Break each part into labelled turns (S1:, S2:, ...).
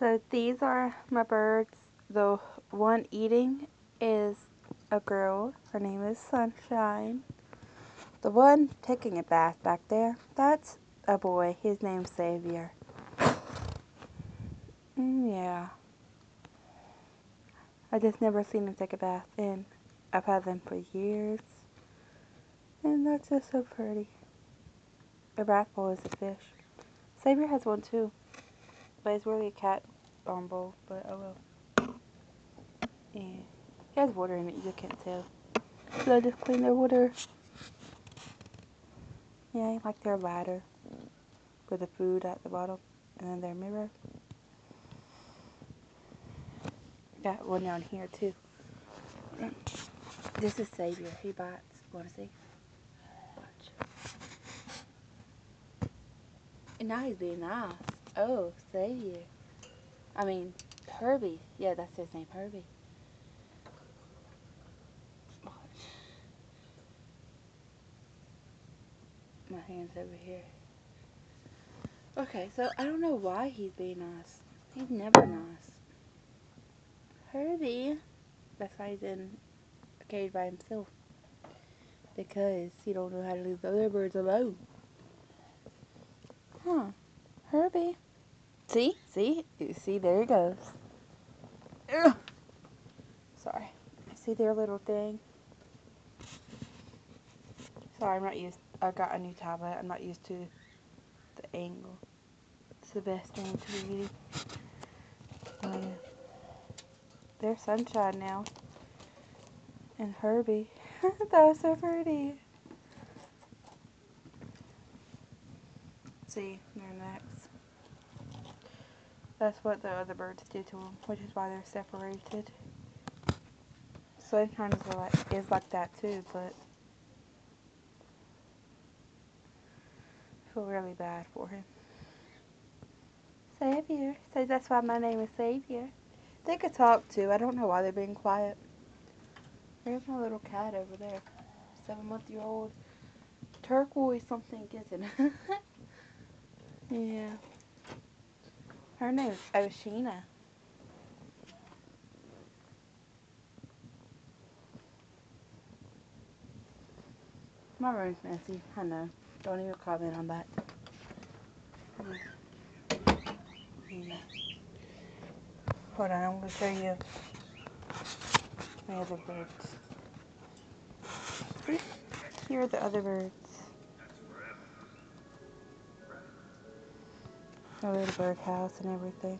S1: So these are my birds. The one eating is a girl. Her name is Sunshine. The one taking a bath back there, that's a boy. His name's Xavier. Mm, yeah. I just never seen him take a bath and I've had them for years. And that's just so pretty. A rat bowl is a fish. Xavier has one too. But it's really a cat um, bowl, but oh well. Yeah. It has water in it, you can't tell. So I just clean their water. Yeah, like their ladder with the food at the bottom and then their mirror. Got one down here too. This is Savior. He bites. Wanna see? Watch. And now he's being nice. Oh, Xavier. I mean, Herbie. Yeah, that's his name, Herbie. My hand's over here. Okay, so I don't know why he's being nice. He's never nice. Herbie. That's why he's in a cage by himself. Because he don't know how to leave the other birds alone. Huh. Herbie. See? See? You see, there he goes. Ugh. Sorry. See their little thing? Sorry, I'm not used. I got a new tablet. I'm not used to the angle. It's the best thing to be. Oh, yeah. There's sunshine now. And Herbie. that was so pretty. See, they're next. That's what the other birds did to them, which is why they're separated. Sunshine is like, is like that too, but I feel really bad for him. Savior. So that's why my name is Savior. They could talk too. I don't know why they're being quiet. There's my little cat over there. Seven month year old turquoise something, isn't it? yeah. Her name's Oshina. My room's messy. I know. Don't even comment on that. Yeah. Hold on, I'm going to show you my other birds. Here are the other birds. My little birdhouse and everything.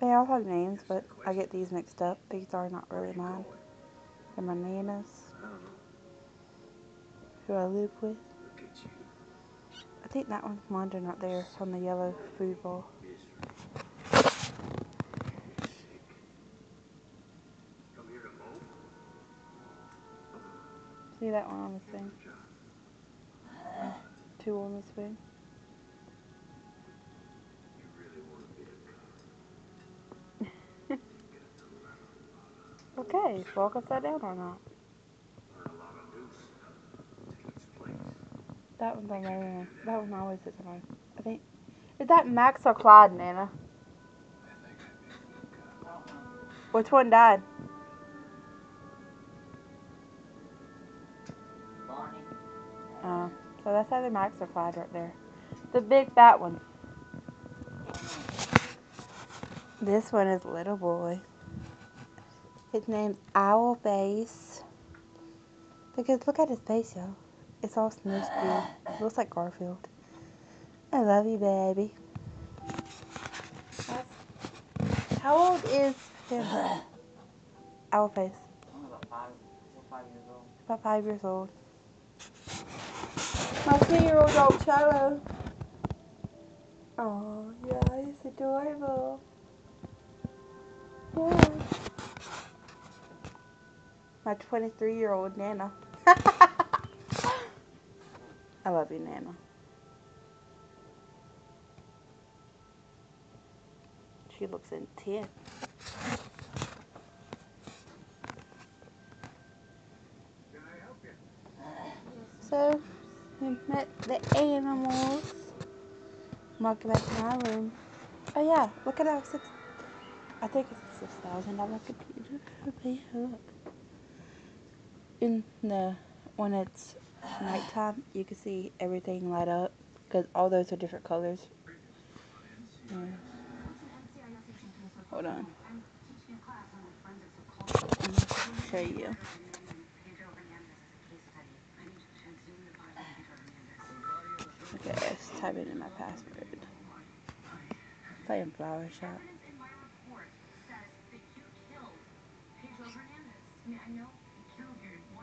S1: They all have names, but I get these mixed up. These are not really mine. They're my nana's, who I live with. I think that one's wandering right there on the yellow food bowl. See that one on the spoon? Two on the spoon. Okay, walk upside down or not? That one's on my room. That one always is on. I think. Is that Max or Clyde, Nana? Which one died? Oh, so that's either Max or Clyde right there. The big fat one. This one is little boy. His name's Owl Face. Because look at his face, y'all. It's all snow It looks like Garfield. I love you, baby. How old is him? Owl Face. About five years old. My three-year-old dog, Charlo. Oh, yeah, he's adorable. Yeah. My 23-year-old Nana. I love you, Nana. She looks intense. Can I help you? So, we met the animals. Walk back to my room. Oh yeah, look at our six. I think it's a six thousand dollar computer. Up. In the when it's nighttime, you can see everything light up because all those are different colors. Yeah. Hold on. I'll show you. Okay, let's type in my password. Playing Flower Shop.